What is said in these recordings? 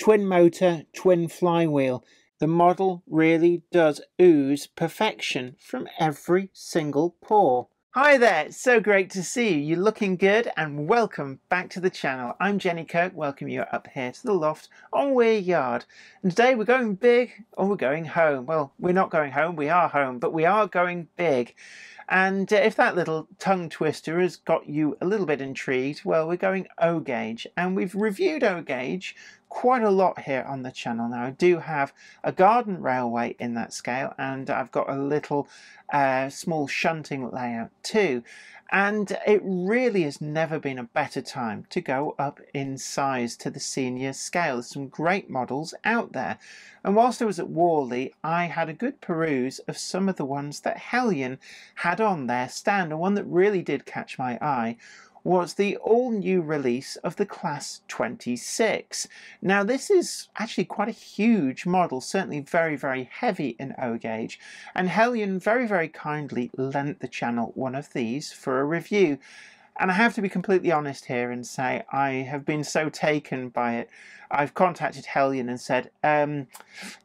twin motor, twin flywheel. The model really does ooze perfection from every single pore. Hi there, it's so great to see you. You're looking good and welcome back to the channel. I'm Jenny Kirk, welcome you up here to the loft on Wear Yard. And today we're going big or we're going home. Well, we're not going home, we are home, but we are going big. And uh, if that little tongue twister has got you a little bit intrigued, well, we're going O-Gauge. And we've reviewed O-Gauge quite a lot here on the channel now. I do have a garden railway in that scale and I've got a little uh, small shunting layout too. And it really has never been a better time to go up in size to the senior scale. There's some great models out there. And whilst I was at Warley, I had a good peruse of some of the ones that Heljan had on their stand. And one that really did catch my eye was the all-new release of the Class 26. Now this is actually quite a huge model, certainly very very heavy in O-gauge, and Heljan very very kindly lent the channel one of these for a review. And I have to be completely honest here and say I have been so taken by it. I've contacted Heljan and said, um,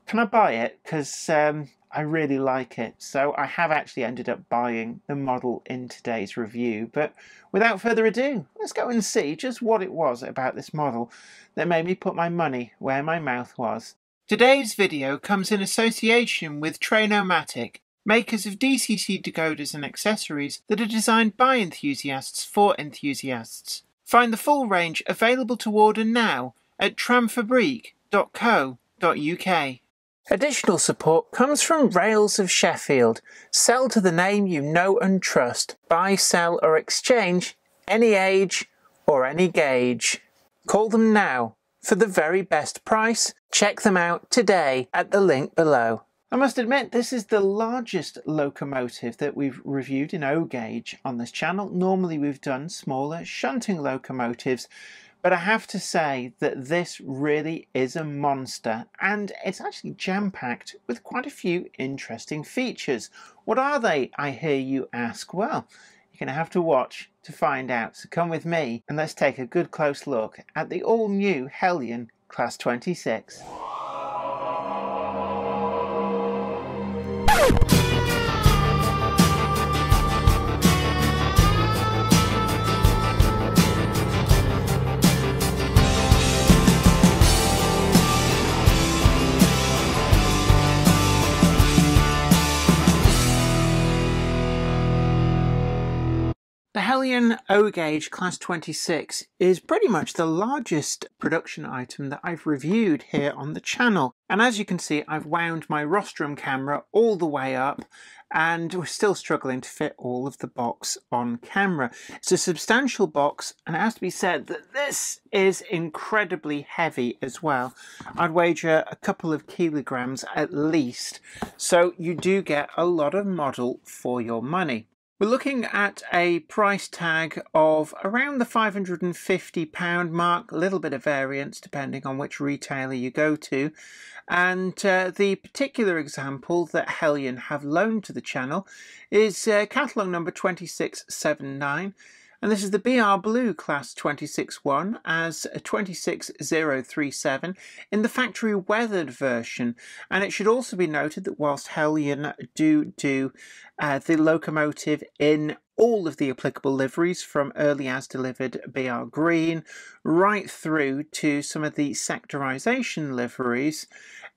can I buy it? Because um, I really like it. So I have actually ended up buying the model in today's review. But without further ado, let's go and see just what it was about this model that made me put my money where my mouth was. Today's video comes in association with Train-O-Matic, makers of DCC decoders and accessories that are designed by enthusiasts for enthusiasts. Find the full range available to order now at tramfabriek.co.uk. Additional support comes from Rails of Sheffield. Sell to the name you know and trust. Buy, sell, or exchange any age or any gauge. Call them now for the very best price. Check them out today at the link below. I must admit, this is the largest locomotive that we've reviewed in O-Gauge on this channel. Normally we've done smaller shunting locomotives, but I have to say that this really is a monster and it's actually jam-packed with quite a few interesting features. What are they, I hear you ask? Well, you're going to have to watch to find out. So come with me and let's take a good close look at the all-new Heljan Class 26. The O-Gauge Class 26 is pretty much the largest production item that I've reviewed here on the channel. And as you can see, I've wound my rostrum camera all the way up and we're still struggling to fit all of the box on camera. It's a substantial box and it has to be said that this is incredibly heavy as well. I'd wager a couple of kilograms at least. So you do get a lot of model for your money. We're looking at a price tag of around the £550 mark, a little bit of variance depending on which retailer you go to. And uh, the particular example that Heljan have loaned to the channel is uh, catalogue number 2679 and this is the BR Blue Class 261 as 26037 in the factory weathered version. And it should also be noted that whilst Heljan do do uh, the locomotive in all of the applicable liveries from early as delivered BR Green right through to some of the sectorization liveries.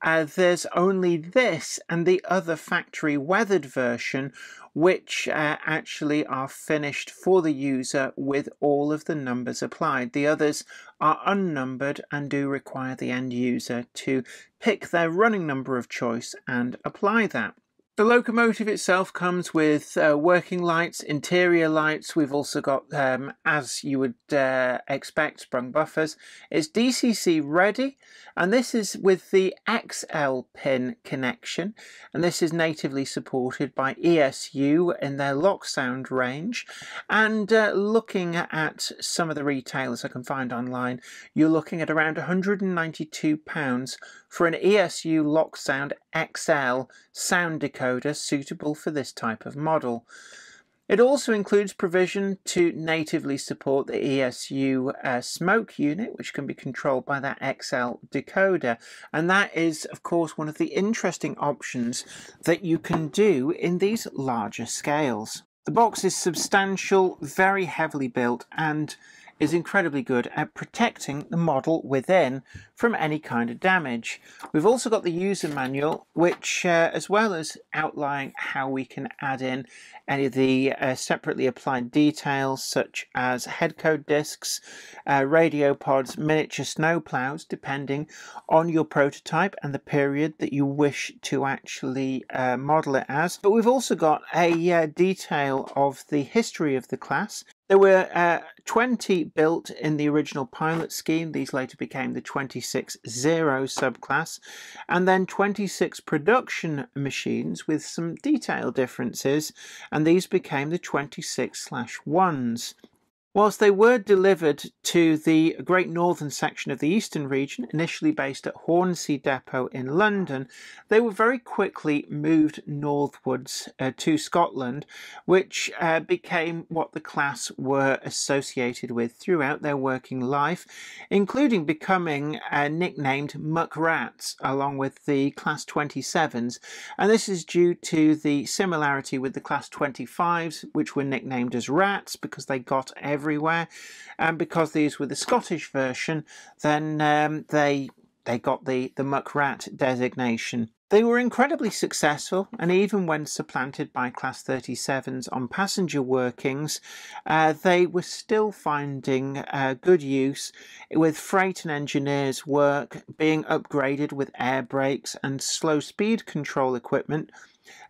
Uh, there's only this and the other factory weathered version which uh, actually are finished for the user with all of the numbers applied. The others are unnumbered and do require the end user to pick their running number of choice and apply that. The locomotive itself comes with uh, working lights, interior lights. We've also got, um, as you would uh, expect, sprung buffers. It's DCC ready, and this is with the XL pin connection, and this is natively supported by ESU in their LokSound range. And uh, looking at some of the retailers I can find online, you're looking at around £192 for an ESU LokSound XL sound decoder suitable for this type of model. It also includes provision to natively support the ESU uh, smoke unit, which can be controlled by that XL decoder. And that is, of course, one of the interesting options that you can do in these larger scales. The box is substantial, very heavily built, and is incredibly good at protecting the model within from any kind of damage. We've also got the user manual, which uh, as well as outlining how we can add in any of the uh, separately applied details such as headcode discs, uh, radio pods, miniature snowplows, depending on your prototype and the period that you wish to actually uh, model it as. But we've also got a uh, detail of the history of the class, there were uh, 20 built in the original pilot scheme. These later became the 26 Zero subclass. And then 26 production machines with some detail differences. And these became the 26 1s. Whilst they were delivered to the Great Northern section of the Eastern region, initially based at Hornsey Depot in London, they were very quickly moved northwards uh, to Scotland, which uh, became what the class were associated with throughout their working life, including becoming uh, nicknamed Muckrats along with the Class 27s. And this is due to the similarity with the Class 25s, which were nicknamed as Rats because they got every everywhere. And because these were the Scottish version, then um, they they got the, the Muckrat designation. They were incredibly successful, and even when supplanted by Class 37s on passenger workings, uh, they were still finding uh, good use, with freight and engineers work being upgraded with air brakes and slow speed control equipment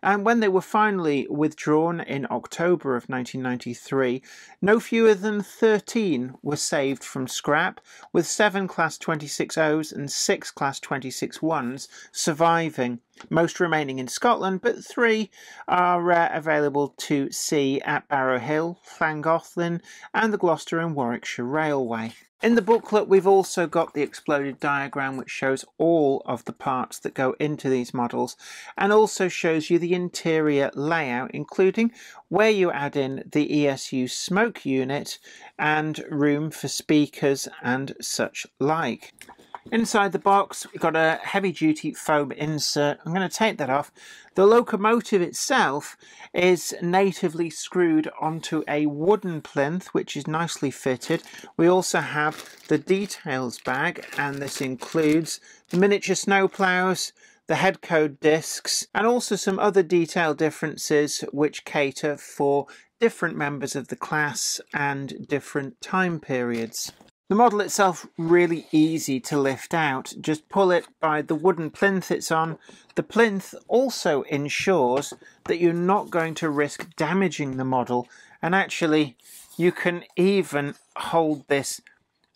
and when they were finally withdrawn in October of 1993, no fewer than 13 were saved from scrap, with 7 Class 26Os and 6 Class 26-1s surviving, most remaining in Scotland, but 3 are uh, available to see at Barrow Hill, Llangollen and the Gloucester and Warwickshire Railway. In the booklet we've also got the exploded diagram which shows all of the parts that go into these models and also shows you the interior layout including where you add in the ESU smoke unit and room for speakers and such like. Inside the box, we've got a heavy-duty foam insert. I'm going to take that off. The locomotive itself is natively screwed onto a wooden plinth, which is nicely fitted. We also have the details bag, and this includes the miniature snowplows, the headcode discs, and also some other detail differences which cater for different members of the class and different time periods. The model itself really easy to lift out. Just pull it by the wooden plinth it's on. The plinth also ensures that you're not going to risk damaging the model and actually you can even hold this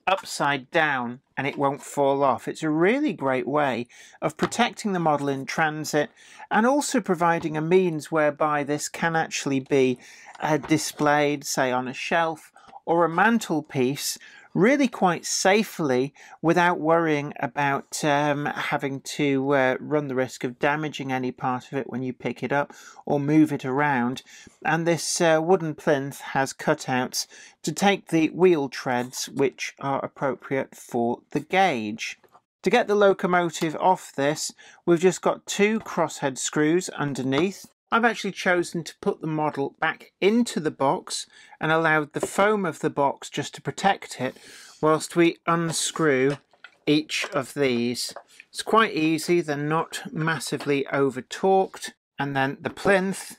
upside down and it won't fall off. It's a really great way of protecting the model in transit and also providing a means whereby this can actually be uh, displayed, say, on a shelf or a mantelpiece really quite safely without worrying about um, having to uh, run the risk of damaging any part of it when you pick it up or move it around. And this uh, wooden plinth has cutouts to take the wheel treads which are appropriate for the gauge. To get the locomotive off this, we've just got two crosshead screws underneath I've actually chosen to put the model back into the box and allowed the foam of the box just to protect it whilst we unscrew each of these. It's quite easy, they're not massively over torqued and then the plinth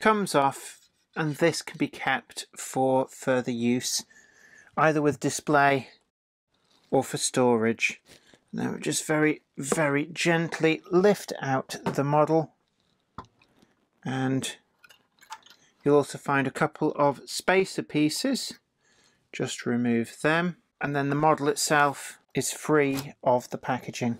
comes off and this can be kept for further use either with display or for storage. Now just very very gently lift out the model and you'll also find a couple of spacer pieces. Just remove them. And then the model itself is free of the packaging.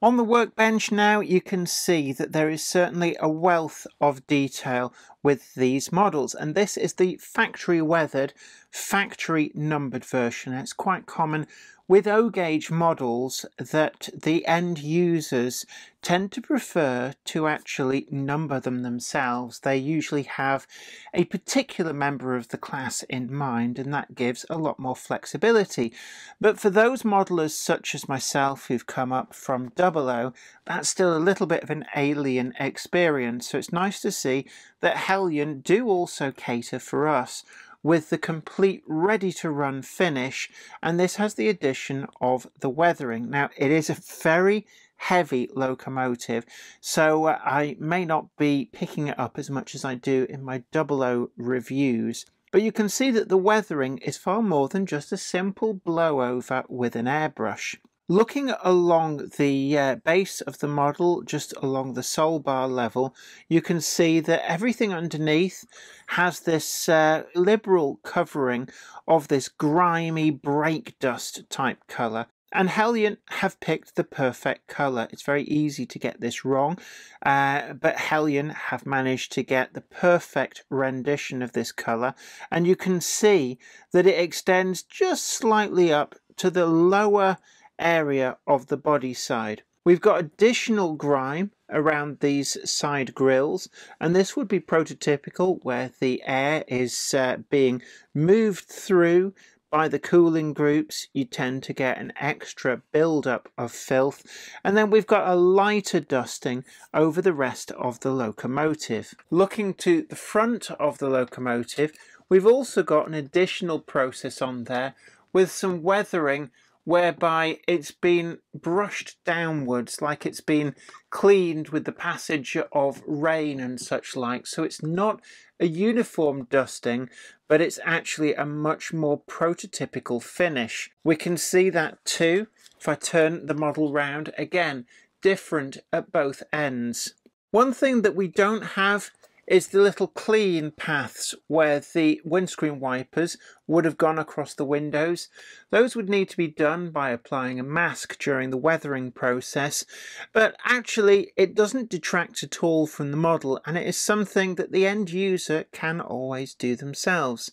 On the workbench now you can see that there is certainly a wealth of detail with these models. And this is the factory weathered factory numbered version. It's quite common with O-gauge models that the end users tend to prefer to actually number them themselves. They usually have a particular member of the class in mind and that gives a lot more flexibility. But for those modelers such as myself who've come up from O, that's still a little bit of an alien experience. So it's nice to see that Heljan do also cater for us with the complete ready to run finish and this has the addition of the weathering. Now it is a very heavy locomotive so uh, I may not be picking it up as much as I do in my 00 reviews but you can see that the weathering is far more than just a simple blowover with an airbrush. Looking along the uh, base of the model, just along the sole bar level, you can see that everything underneath has this uh, liberal covering of this grimy brake dust type colour. And Heljan have picked the perfect colour. It's very easy to get this wrong, uh, but Heljan have managed to get the perfect rendition of this colour. And you can see that it extends just slightly up to the lower area of the body side. We've got additional grime around these side grills and this would be prototypical where the air is uh, being moved through by the cooling groups you tend to get an extra build-up of filth and then we've got a lighter dusting over the rest of the locomotive. Looking to the front of the locomotive we've also got an additional process on there with some weathering whereby it's been brushed downwards like it's been cleaned with the passage of rain and such like. So it's not a uniform dusting but it's actually a much more prototypical finish. We can see that too if I turn the model round. Again different at both ends. One thing that we don't have is the little clean paths where the windscreen wipers would have gone across the windows. Those would need to be done by applying a mask during the weathering process, but actually it doesn't detract at all from the model and it is something that the end user can always do themselves.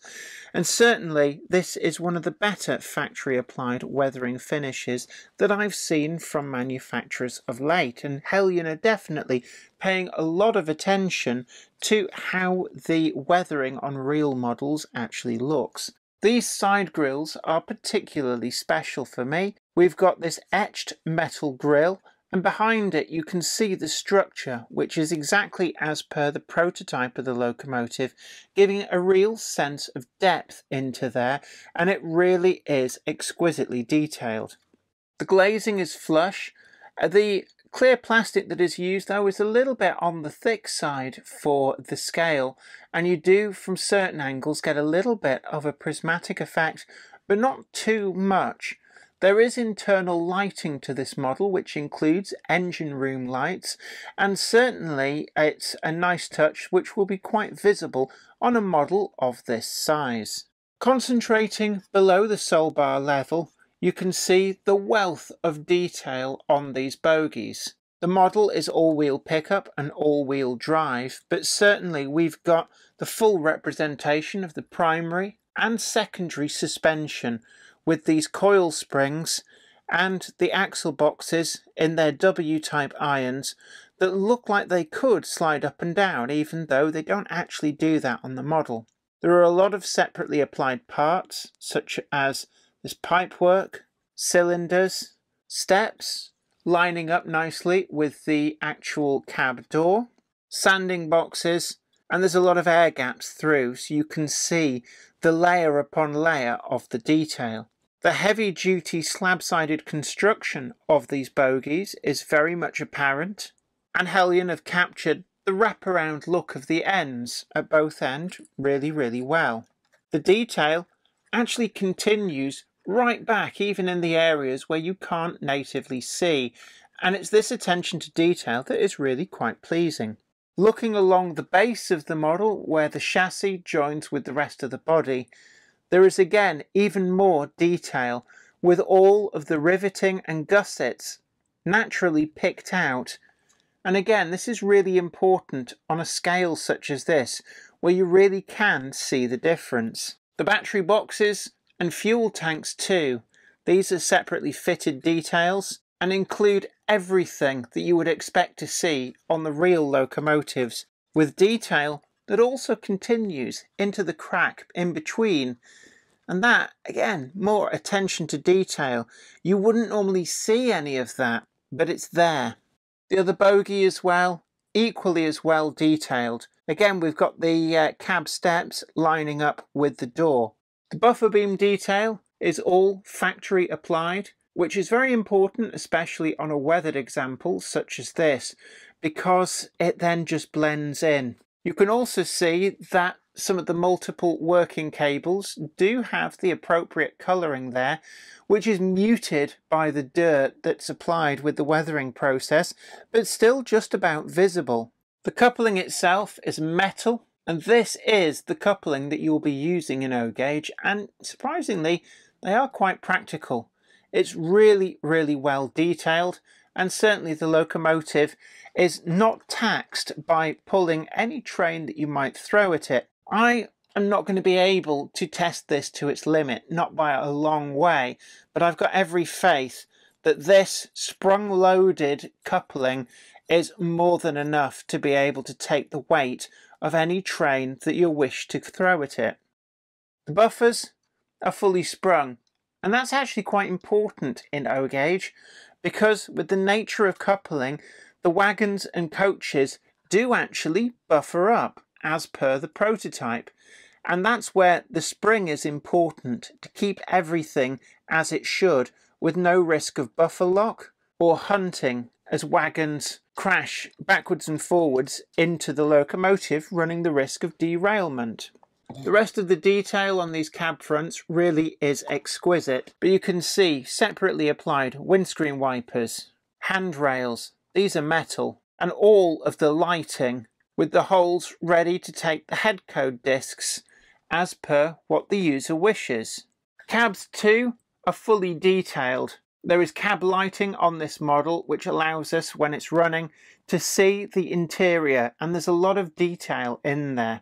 And certainly this is one of the better factory applied weathering finishes that I've seen from manufacturers of late and Heljan are definitely paying a lot of attention to how the weathering on real models actually looks. These side grills are particularly special for me. We've got this etched metal grill and behind it you can see the structure which is exactly as per the prototype of the locomotive giving a real sense of depth into there and it really is exquisitely detailed. The glazing is flush. The Clear plastic that is used though is a little bit on the thick side for the scale and you do from certain angles get a little bit of a prismatic effect but not too much. There is internal lighting to this model which includes engine room lights and certainly it's a nice touch which will be quite visible on a model of this size. Concentrating below the sole bar level you can see the wealth of detail on these bogies. The model is all-wheel pickup and all-wheel drive, but certainly we've got the full representation of the primary and secondary suspension with these coil springs and the axle boxes in their W-type irons that look like they could slide up and down even though they don't actually do that on the model. There are a lot of separately applied parts such as there's pipework, cylinders, steps lining up nicely with the actual cab door, sanding boxes, and there's a lot of air gaps through so you can see the layer upon layer of the detail. The heavy duty slab sided construction of these bogies is very much apparent, and Heljan have captured the wraparound look of the ends at both ends really, really well. The detail actually continues right back even in the areas where you can't natively see and it's this attention to detail that is really quite pleasing. Looking along the base of the model where the chassis joins with the rest of the body there is again even more detail with all of the riveting and gussets naturally picked out and again this is really important on a scale such as this where you really can see the difference. The battery boxes and fuel tanks too These are separately fitted details and include everything that you would expect to see on the real locomotives, with detail that also continues into the crack in between. And that, again, more attention to detail. You wouldn't normally see any of that, but it's there. The other bogie as well, equally as well detailed. Again, we've got the uh, cab steps lining up with the door. The buffer beam detail is all factory applied, which is very important, especially on a weathered example such as this, because it then just blends in. You can also see that some of the multiple working cables do have the appropriate colouring there, which is muted by the dirt that's applied with the weathering process, but still just about visible. The coupling itself is metal, and this is the coupling that you'll be using in O-Gauge, and surprisingly, they are quite practical. It's really, really well detailed, and certainly the locomotive is not taxed by pulling any train that you might throw at it. I am not going to be able to test this to its limit, not by a long way, but I've got every faith that this sprung loaded coupling is more than enough to be able to take the weight of any train that you wish to throw at it. The buffers are fully sprung, and that's actually quite important in O-Gauge because with the nature of coupling, the wagons and coaches do actually buffer up as per the prototype. And that's where the spring is important to keep everything as it should with no risk of buffer lock or hunting as wagons crash backwards and forwards into the locomotive, running the risk of derailment. The rest of the detail on these cab fronts really is exquisite, but you can see separately applied windscreen wipers, handrails, these are metal, and all of the lighting with the holes ready to take the head code discs as per what the user wishes. Cabs too are fully detailed there is cab lighting on this model which allows us when it's running to see the interior and there's a lot of detail in there.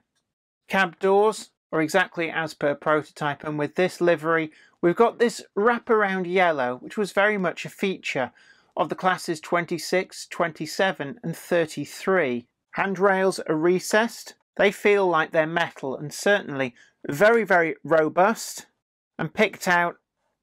Cab doors are exactly as per prototype and with this livery we've got this wraparound yellow which was very much a feature of the classes 26, 27 and 33. Handrails are recessed, they feel like they're metal and certainly very very robust and picked out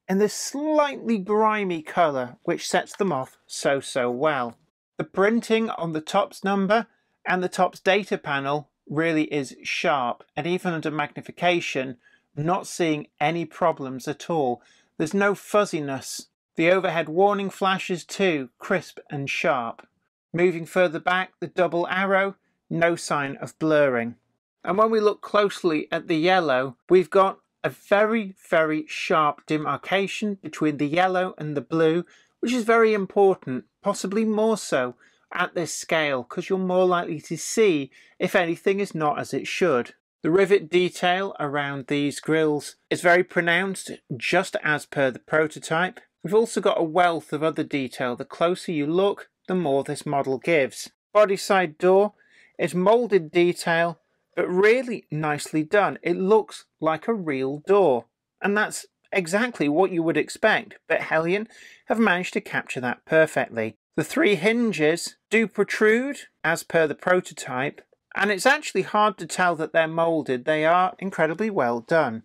in this slightly grimy colour which sets them off so so well. The printing on the TOPS number and the TOPS data panel really is sharp and even under magnification not seeing any problems at all. There's no fuzziness. The overhead warning flashes too, crisp and sharp. Moving further back, the double arrow, no sign of blurring. And when we look closely at the yellow, we've got a very, very sharp demarcation between the yellow and the blue, which is very important, possibly more so at this scale, because you're more likely to see if anything is not as it should. The rivet detail around these grills is very pronounced, just as per the prototype. We've also got a wealth of other detail. The closer you look, the more this model gives. Body side door is moulded detail but really nicely done. It looks like a real door. And that's exactly what you would expect, but Heljan have managed to capture that perfectly. The three hinges do protrude as per the prototype, and it's actually hard to tell that they're moulded. They are incredibly well done.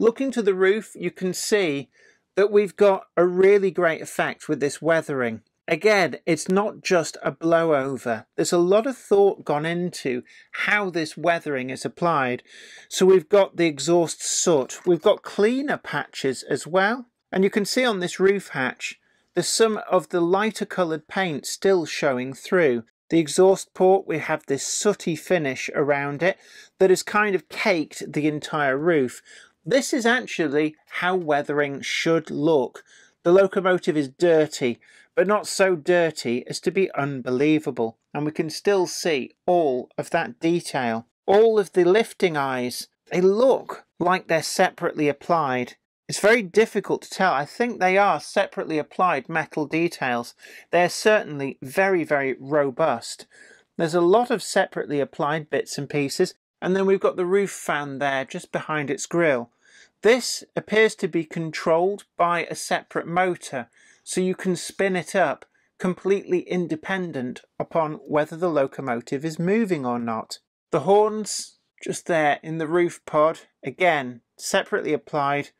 Looking to the roof, you can see that we've got a really great effect with this weathering. Again, it's not just a blowover. There's a lot of thought gone into how this weathering is applied. So we've got the exhaust soot. We've got cleaner patches as well. And you can see on this roof hatch, there's some of the lighter coloured paint still showing through. The exhaust port, we have this sooty finish around it that has kind of caked the entire roof. This is actually how weathering should look. The locomotive is dirty, but not so dirty as to be unbelievable, and we can still see all of that detail. All of the lifting eyes, they look like they're separately applied. It's very difficult to tell. I think they are separately applied metal details. They're certainly very, very robust. There's a lot of separately applied bits and pieces, and then we've got the roof fan there just behind its grill. This appears to be controlled by a separate motor, so you can spin it up completely independent upon whether the locomotive is moving or not. The horns just there in the roof pod, again, separately applied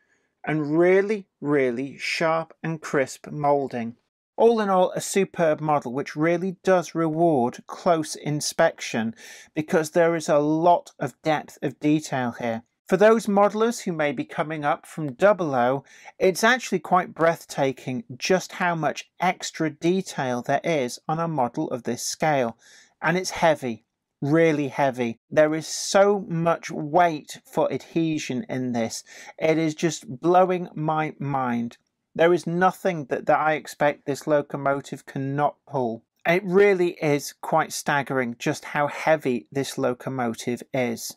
and really, really sharp and crisp moulding. All in all, a superb model which really does reward close inspection because there is a lot of depth of detail here. For those modelers who may be coming up from double O, it's actually quite breathtaking just how much extra detail there is on a model of this scale. And it's heavy, really heavy. There is so much weight for adhesion in this. It is just blowing my mind. There is nothing that, that I expect this locomotive cannot pull. It really is quite staggering just how heavy this locomotive is.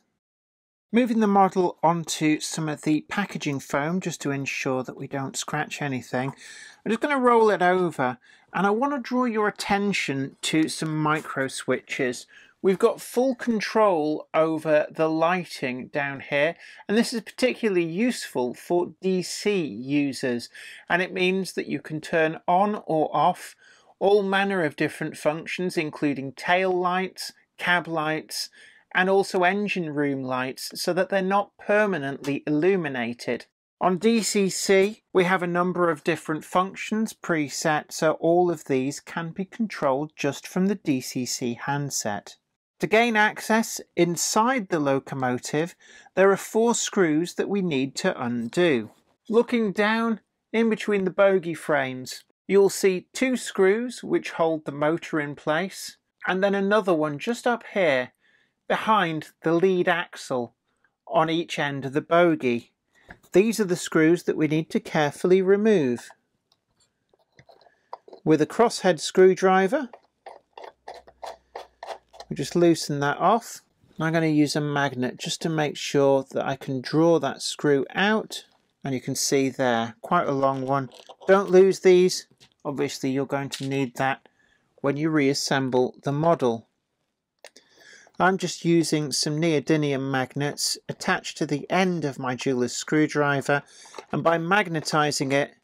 Moving the model onto some of the packaging foam just to ensure that we don't scratch anything. I'm just going to roll it over and I want to draw your attention to some micro switches. We've got full control over the lighting down here and this is particularly useful for DC users and it means that you can turn on or off all manner of different functions including tail lights, cab lights and also engine room lights so that they're not permanently illuminated. On DCC, we have a number of different functions preset, so all of these can be controlled just from the DCC handset. To gain access inside the locomotive, there are four screws that we need to undo. Looking down in between the bogie frames, you'll see two screws which hold the motor in place, and then another one just up here behind the lead axle on each end of the bogie. These are the screws that we need to carefully remove. With a crosshead screwdriver, we just loosen that off. I'm going to use a magnet just to make sure that I can draw that screw out. And you can see there, quite a long one. Don't lose these. Obviously, you're going to need that when you reassemble the model. I'm just using some neodymium magnets attached to the end of my jeweler's screwdriver and by magnetizing it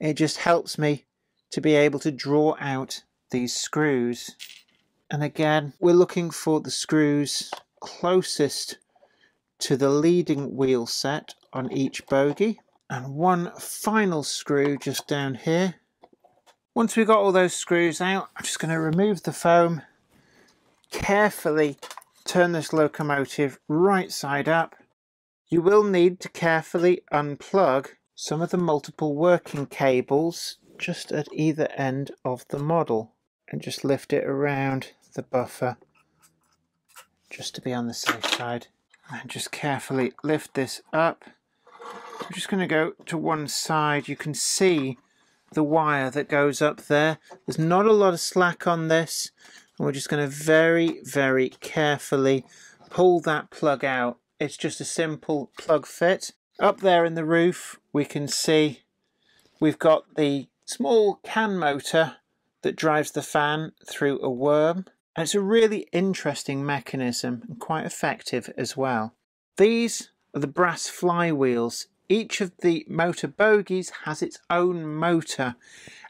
it just helps me to be able to draw out these screws. And again we're looking for the screws closest to the leading wheel set on each bogie. And one final screw just down here. Once we've got all those screws out I'm just going to remove the foam carefully turn this locomotive right side up. You will need to carefully unplug some of the multiple working cables just at either end of the model and just lift it around the buffer just to be on the safe side. And just carefully lift this up. I'm just going to go to one side. You can see the wire that goes up there. There's not a lot of slack on this and we're just going to very, very carefully pull that plug out. It's just a simple plug fit. Up there in the roof, we can see we've got the small can motor that drives the fan through a worm. And it's a really interesting mechanism and quite effective as well. These are the brass flywheels. Each of the motor bogies has its own motor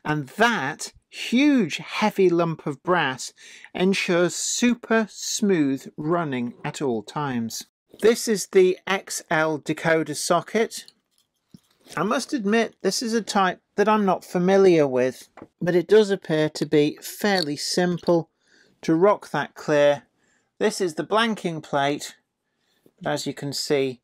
and that huge heavy lump of brass ensures super smooth running at all times. This is the XL decoder socket. I must admit this is a type that I'm not familiar with but it does appear to be fairly simple to rock that clear. This is the blanking plate but as you can see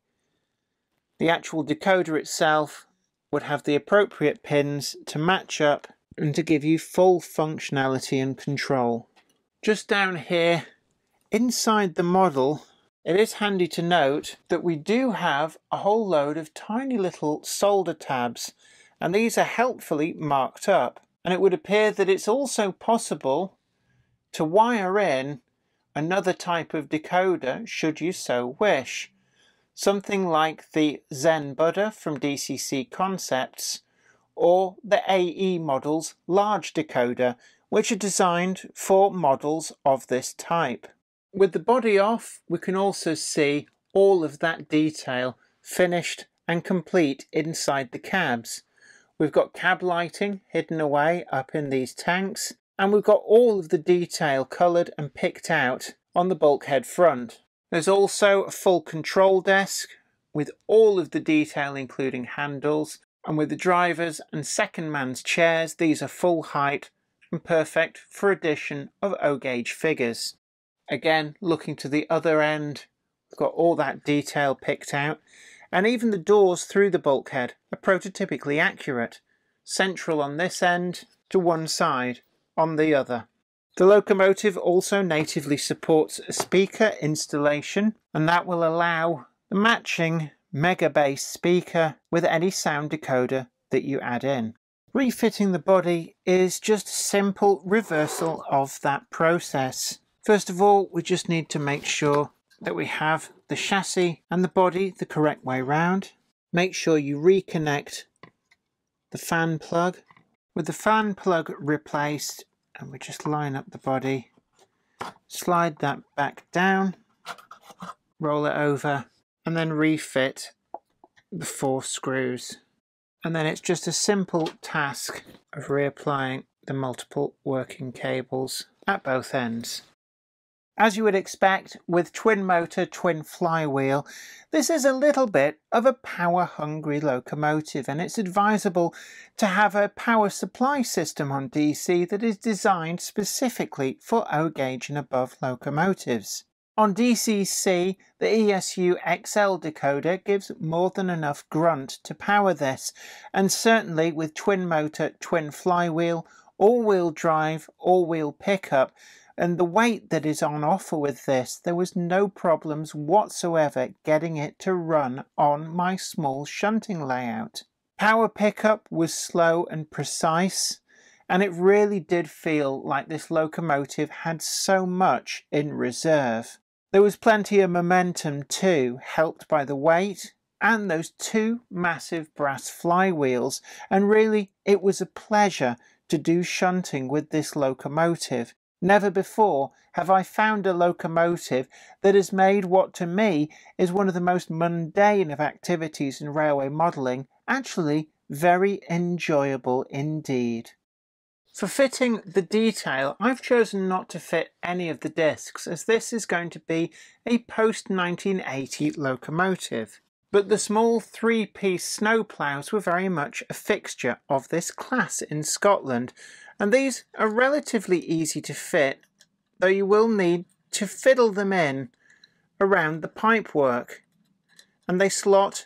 the actual decoder itself would have the appropriate pins to match up and to give you full functionality and control. Just down here, inside the model, it is handy to note that we do have a whole load of tiny little solder tabs and these are helpfully marked up. And it would appear that it's also possible to wire in another type of decoder should you so wish. Something like the Zen Buddha from DCC Concepts or the AE model's large decoder, which are designed for models of this type. With the body off, we can also see all of that detail finished and complete inside the cabs. We've got cab lighting hidden away up in these tanks, and we've got all of the detail coloured and picked out on the bulkhead front. There's also a full control desk with all of the detail including handles, and with the drivers and second man's chairs, these are full height and perfect for addition of O-gauge figures. Again, looking to the other end, we've got all that detail picked out, and even the doors through the bulkhead are prototypically accurate. Central on this end to one side on the other. The locomotive also natively supports a speaker installation and that will allow the matching mega bass speaker with any sound decoder that you add in. Refitting the body is just a simple reversal of that process. First of all, we just need to make sure that we have the chassis and the body the correct way round. Make sure you reconnect the fan plug. With the fan plug replaced, and we just line up the body, slide that back down, roll it over, and then refit the four screws and then it's just a simple task of reapplying the multiple working cables at both ends. As you would expect with twin motor, twin flywheel, this is a little bit of a power hungry locomotive and it's advisable to have a power supply system on DC that is designed specifically for O gauge and above locomotives. On DCC, the ESU XL decoder gives more than enough grunt to power this, and certainly with twin motor, twin flywheel, all-wheel drive, all-wheel pickup, and the weight that is on offer with this, there was no problems whatsoever getting it to run on my small shunting layout. Power pickup was slow and precise, and it really did feel like this locomotive had so much in reserve. There was plenty of momentum too, helped by the weight and those two massive brass flywheels, and really it was a pleasure to do shunting with this locomotive. Never before have I found a locomotive that has made what to me is one of the most mundane of activities in railway modelling actually very enjoyable indeed. For fitting the detail, I've chosen not to fit any of the discs as this is going to be a post-1980 locomotive. But the small three-piece snowplows were very much a fixture of this class in Scotland, and these are relatively easy to fit, though you will need to fiddle them in around the pipework, and they slot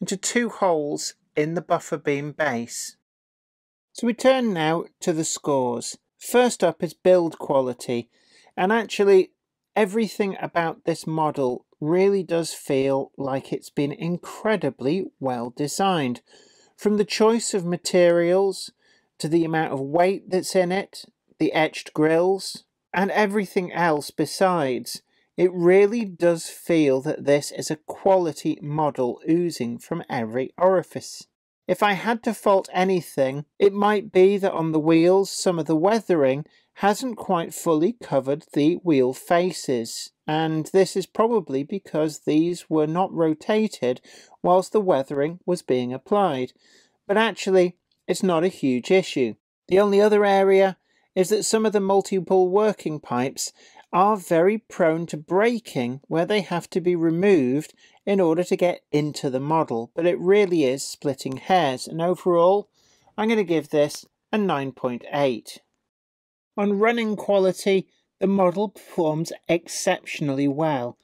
into two holes in the buffer beam base. So we turn now to the scores. First up is build quality, and actually everything about this model really does feel like it's been incredibly well designed. From the choice of materials, to the amount of weight that's in it, the etched grills, and everything else besides, it really does feel that this is a quality model oozing from every orifice. If I had to fault anything, it might be that on the wheels some of the weathering hasn't quite fully covered the wheel faces, and this is probably because these were not rotated whilst the weathering was being applied. But actually, it's not a huge issue. The only other area is that some of the multiple working pipes are very prone to breaking where they have to be removed in order to get into the model, but it really is splitting hairs, and overall, I'm going to give this a 9.8. On running quality, the model performs exceptionally well.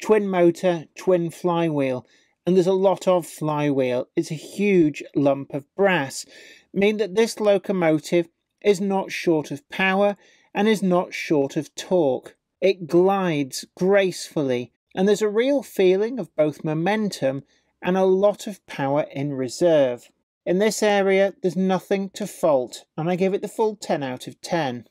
Twin motor, twin flywheel, and there's a lot of flywheel. It's a huge lump of brass, meaning that this locomotive is not short of power and is not short of torque. It glides gracefully, and there's a real feeling of both momentum and a lot of power in reserve. In this area, there's nothing to fault, and I give it the full 10 out of 10.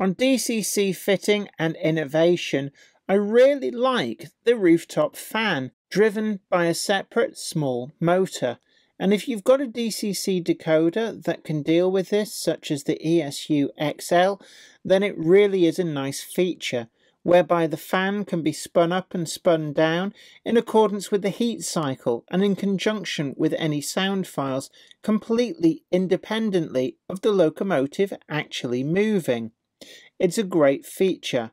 On DCC fitting and innovation, I really like the rooftop fan, driven by a separate small motor. And if you've got a DCC decoder that can deal with this, such as the ESU XL, then it really is a nice feature. Whereby the fan can be spun up and spun down in accordance with the heat cycle and in conjunction with any sound files completely independently of the locomotive actually moving. It's a great feature.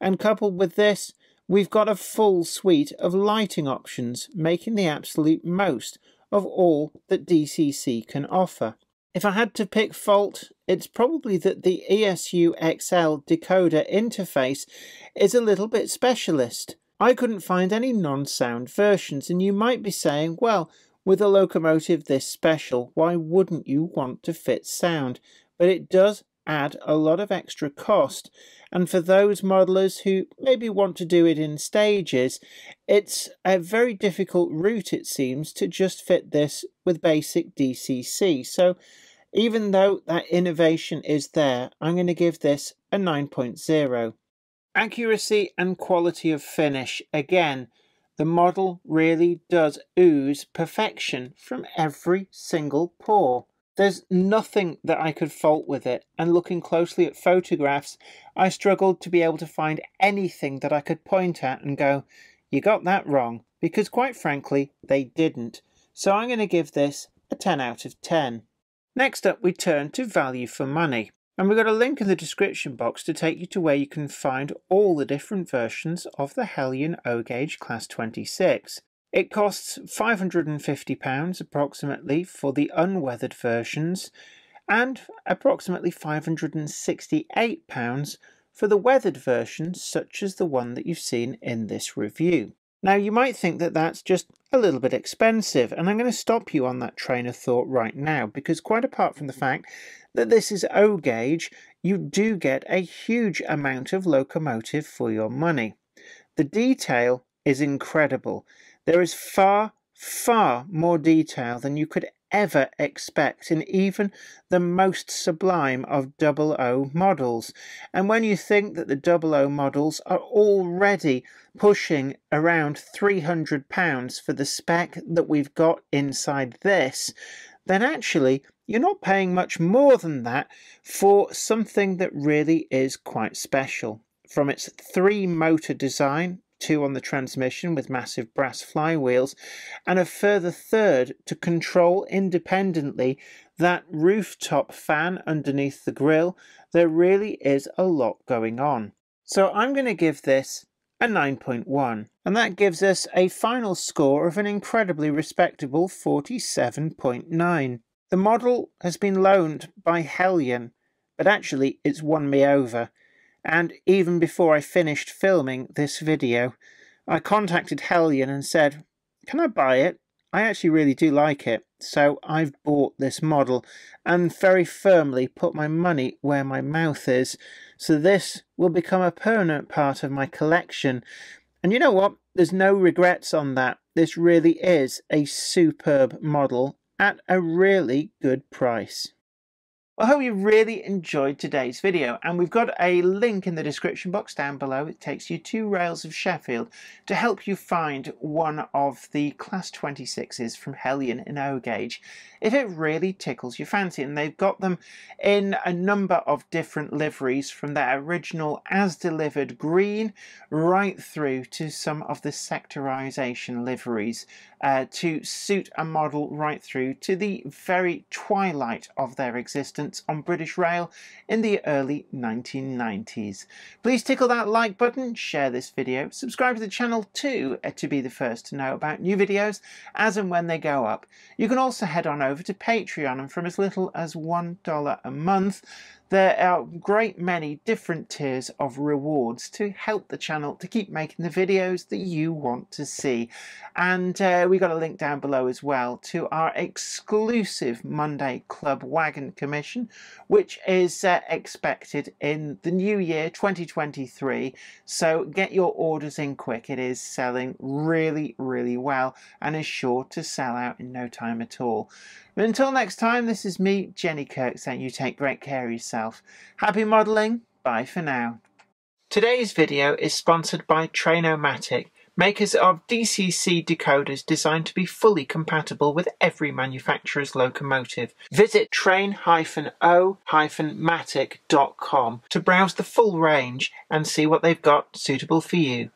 And coupled with this, we've got a full suite of lighting options making the absolute most of all that DCC can offer. If I had to pick fault, it's probably that the ESU XL decoder interface is a little bit specialist. I couldn't find any non-sound versions and you might be saying, well, with a locomotive this special, why wouldn't you want to fit sound? But it does add a lot of extra cost and for those modelers who maybe want to do it in stages it's a very difficult route it seems to just fit this with basic DCC so even though that innovation is there I'm going to give this a 9.0 accuracy and quality of finish again the model really does ooze perfection from every single pore there's nothing that I could fault with it, and looking closely at photographs, I struggled to be able to find anything that I could point at and go, you got that wrong, because quite frankly, they didn't. So I'm going to give this a 10 out of 10. Next up, we turn to value for money. And we've got a link in the description box to take you to where you can find all the different versions of the Heljan O-Gauge Class 26. It costs £550 approximately for the unweathered versions and approximately £568 for the weathered versions such as the one that you've seen in this review. Now you might think that that's just a little bit expensive and I'm going to stop you on that train of thought right now because quite apart from the fact that this is O gauge you do get a huge amount of locomotive for your money. The detail is incredible there is far, far more detail than you could ever expect in even the most sublime of double O models. And when you think that the double O models are already pushing around £300 for the spec that we've got inside this, then actually you're not paying much more than that for something that really is quite special. From its three motor design two on the transmission with massive brass flywheels, and a further third to control independently that rooftop fan underneath the grille, there really is a lot going on. So I'm going to give this a 9.1, and that gives us a final score of an incredibly respectable 47.9. The model has been loaned by Heljan, but actually it's won me over and even before I finished filming this video, I contacted Heljan and said, can I buy it? I actually really do like it, so I've bought this model and very firmly put my money where my mouth is, so this will become a permanent part of my collection. And you know what? There's no regrets on that. This really is a superb model at a really good price. I hope you really enjoyed today's video and we've got a link in the description box down below. It takes you to Rails of Sheffield to help you find one of the Class 26s from Heljan in O-Gauge if it really tickles your fancy and they've got them in a number of different liveries from their original as delivered green right through to some of the sectorization liveries uh, to suit a model right through to the very twilight of their existence on British Rail in the early 1990s. Please tickle that like button, share this video, subscribe to the channel too uh, to be the first to know about new videos as and when they go up. You can also head on over to Patreon and from as little as $1 a month there are great many different tiers of rewards to help the channel to keep making the videos that you want to see. And uh, we got a link down below as well to our exclusive Monday Club Wagon Commission, which is uh, expected in the new year 2023. So get your orders in quick. It is selling really, really well and is sure to sell out in no time at all. But until next time, this is me, Jenny Kirk, saying you take great care of yourself. Happy modelling. Bye for now. Today's video is sponsored by Train-O-Matic, makers of DCC decoders designed to be fully compatible with every manufacturer's locomotive. Visit train-o-matic.com to browse the full range and see what they've got suitable for you.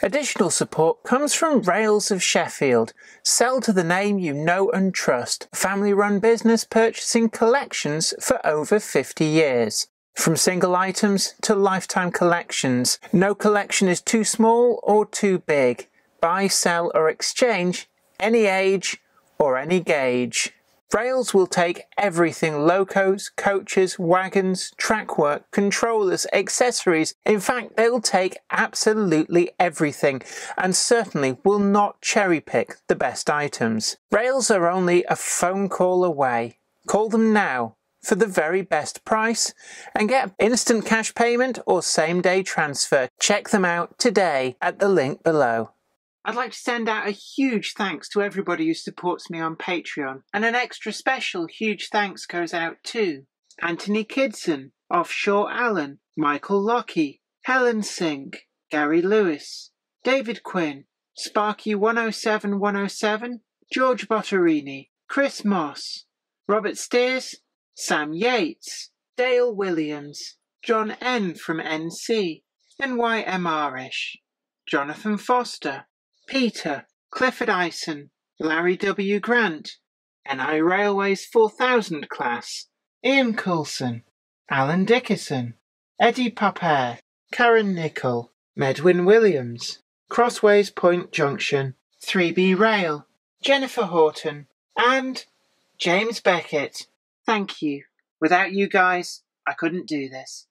Additional support comes from Rails of Sheffield. Sell to the name you know and trust. Family run business purchasing collections for over 50 years. From single items to lifetime collections, no collection is too small or too big. Buy, sell, or exchange any age or any gauge. Rails will take everything locos, coaches, wagons, track work, controllers, accessories. In fact, they'll take absolutely everything and certainly will not cherry pick the best items. Rails are only a phone call away. Call them now for the very best price and get instant cash payment or same day transfer. Check them out today at the link below. I'd like to send out a huge thanks to everybody who supports me on Patreon. And an extra special huge thanks goes out to Anthony Kidson, Offshore Allen, Michael Lockie, Helen Sink, Gary Lewis, David Quinn, Sparky 107107, George Botterini, Chris Moss, Robert Steers, Sam Yates, Dale Williams, John N from NC, NYMRish, Jonathan Foster, Peter, Clifford Ison, Larry W. Grant, NI Railways 4000 class, Ian Coulson, Alan Dickerson, Eddie Popper, Karen Nicol, Medwin Williams, Crossways Point Junction, 3B Rail, Jennifer Horton, and James Beckett. Thank you. Without you guys, I couldn't do this.